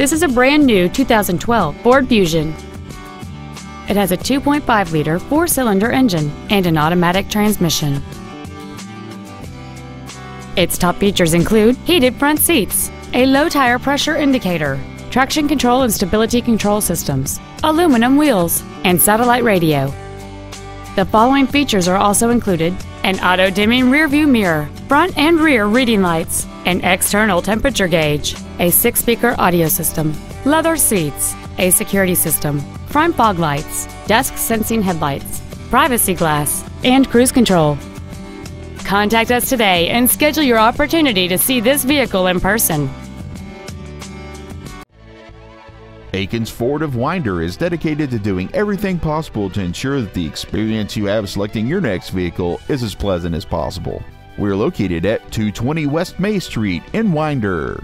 This is a brand new 2012 Ford Fusion. It has a 2.5 liter four cylinder engine and an automatic transmission. Its top features include heated front seats, a low tire pressure indicator, traction control and stability control systems, aluminum wheels, and satellite radio. The following features are also included an auto dimming rearview mirror, front and rear reading lights, an external temperature gauge, a six speaker audio system, leather seats, a security system, front fog lights, dusk sensing headlights, privacy glass, and cruise control. Contact us today and schedule your opportunity to see this vehicle in person. Akins Ford of Winder is dedicated to doing everything possible to ensure that the experience you have selecting your next vehicle is as pleasant as possible. We're located at 220 West May Street in Winder.